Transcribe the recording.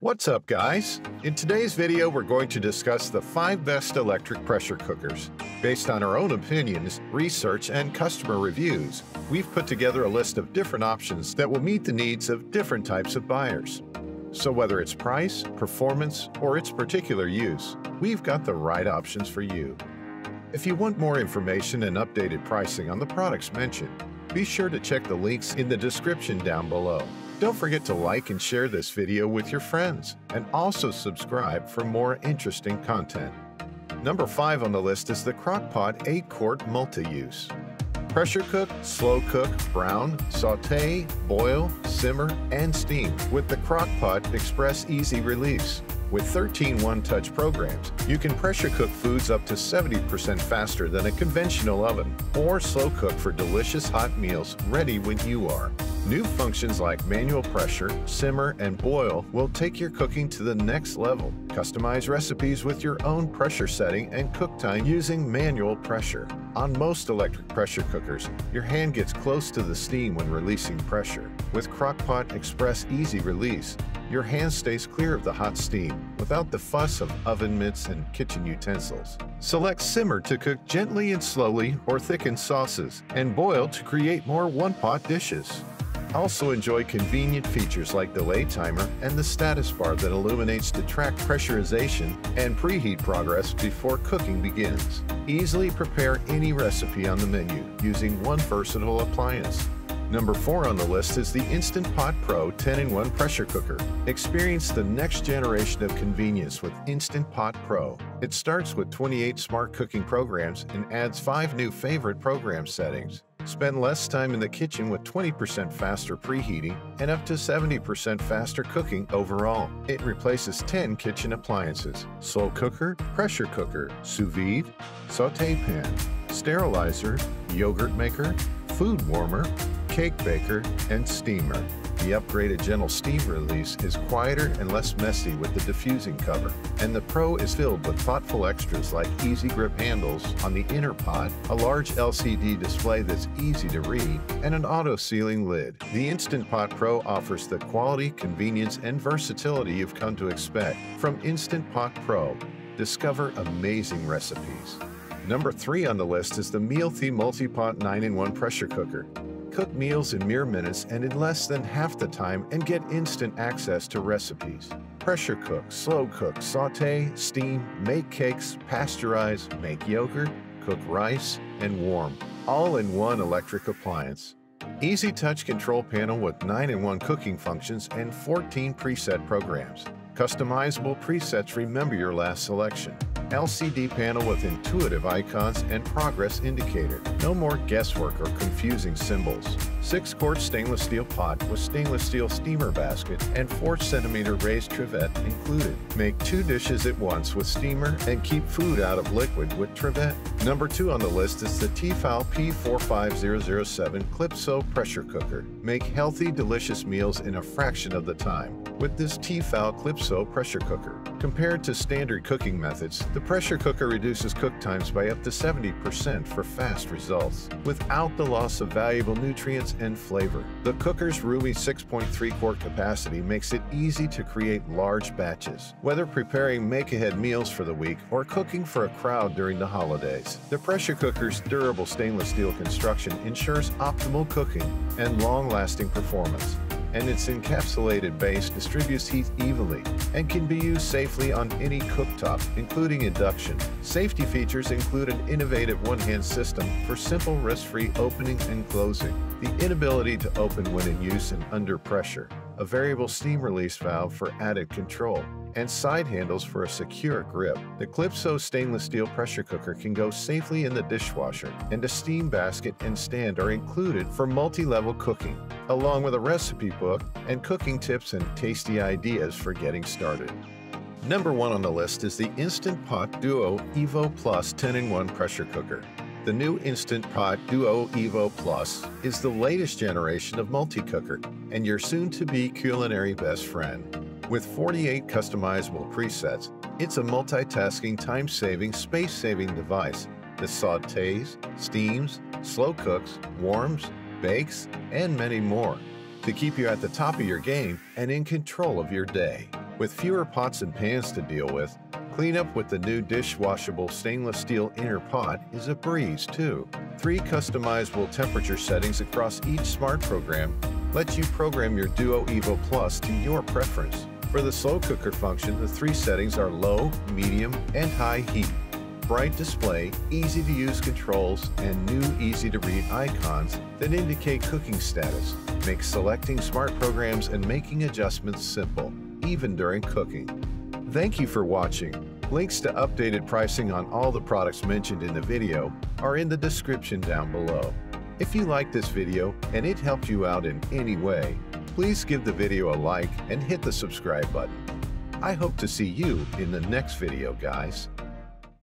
What's up guys? In today's video we're going to discuss the 5 best electric pressure cookers. Based on our own opinions, research, and customer reviews, we've put together a list of different options that will meet the needs of different types of buyers. So whether it's price, performance, or its particular use, we've got the right options for you. If you want more information and updated pricing on the products mentioned, be sure to check the links in the description down below. Don't forget to like and share this video with your friends, and also subscribe for more interesting content. Number 5 on the list is the Crock-Pot 8-quart multi-use. Pressure cook, slow cook, brown, saute, boil, simmer, and steam with the Crock-Pot Express Easy Release. With 13 one-touch programs, you can pressure cook foods up to 70% faster than a conventional oven, or slow cook for delicious hot meals ready when you are. New functions like manual pressure, simmer, and boil will take your cooking to the next level. Customize recipes with your own pressure setting and cook time using manual pressure. On most electric pressure cookers, your hand gets close to the steam when releasing pressure. With Crock-Pot Express Easy Release, your hand stays clear of the hot steam without the fuss of oven mitts and kitchen utensils. Select simmer to cook gently and slowly or thicken sauces, and boil to create more one-pot dishes. Also enjoy convenient features like delay timer and the status bar that illuminates to track pressurization and preheat progress before cooking begins. Easily prepare any recipe on the menu using one versatile appliance. Number 4 on the list is the Instant Pot Pro 10-in-1 pressure cooker. Experience the next generation of convenience with Instant Pot Pro. It starts with 28 smart cooking programs and adds 5 new favorite program settings. Spend less time in the kitchen with 20% faster preheating and up to 70% faster cooking overall. It replaces 10 kitchen appliances, slow cooker, pressure cooker, sous vide, saute pan, sterilizer, yogurt maker, food warmer, cake baker, and steamer. The upgraded gentle steam release is quieter and less messy with the diffusing cover, and the Pro is filled with thoughtful extras like easy grip handles on the inner pot, a large LCD display that's easy to read, and an auto-sealing lid. The Instant Pot Pro offers the quality, convenience, and versatility you've come to expect from Instant Pot Pro. Discover amazing recipes. Number 3 on the list is the Mealthy Multi-Pot 9-in-1 Pressure Cooker cook meals in mere minutes and in less than half the time and get instant access to recipes. Pressure cook, slow cook, saute, steam, make cakes, pasteurize, make yogurt, cook rice, and warm, all in one electric appliance. Easy touch control panel with 9-in-1 cooking functions and 14 preset programs. Customizable presets remember your last selection. LCD panel with intuitive icons and progress indicator. No more guesswork or confusing symbols. 6-quart stainless steel pot with stainless steel steamer basket and 4cm raised trivet included. Make two dishes at once with steamer and keep food out of liquid with trivet. Number 2 on the list is the T-fal P45007 Clipso pressure cooker. Make healthy, delicious meals in a fraction of the time with this T-fal Clipso pressure cooker. Compared to standard cooking methods, the pressure cooker reduces cook times by up to 70% for fast results, without the loss of valuable nutrients and flavor. The cooker's roomy 6.3 quart capacity makes it easy to create large batches. Whether preparing make-ahead meals for the week or cooking for a crowd during the holidays, the pressure cooker's durable stainless steel construction ensures optimal cooking and long-lasting performance and its encapsulated base distributes heat evenly and can be used safely on any cooktop, including induction. Safety features include an innovative one-hand system for simple risk-free opening and closing, the inability to open when in use and under pressure, a variable steam release valve for added control, and side handles for a secure grip. The Clipso stainless steel pressure cooker can go safely in the dishwasher, and a steam basket and stand are included for multi-level cooking, along with a recipe book and cooking tips and tasty ideas for getting started. Number one on the list is the Instant Pot Duo Evo Plus 10-in-1 pressure cooker. The new Instant Pot Duo Evo Plus is the latest generation of multi-cooker and your soon-to-be culinary best friend. With 48 customizable presets, it's a multitasking, time-saving, space-saving device that sautés, steams, slow cooks, warms, bakes, and many more to keep you at the top of your game and in control of your day. With fewer pots and pans to deal with, cleanup with the new dishwashable stainless steel inner pot is a breeze too. Three customizable temperature settings across each smart program let you program your Duo Evo Plus to your preference. For the slow cooker function, the three settings are low, medium, and high heat. Bright display, easy to use controls, and new easy to read icons that indicate cooking status make selecting smart programs and making adjustments simple, even during cooking. Thank you for watching. Links to updated pricing on all the products mentioned in the video are in the description down below. If you liked this video and it helped you out in any way, please give the video a like and hit the subscribe button. I hope to see you in the next video, guys.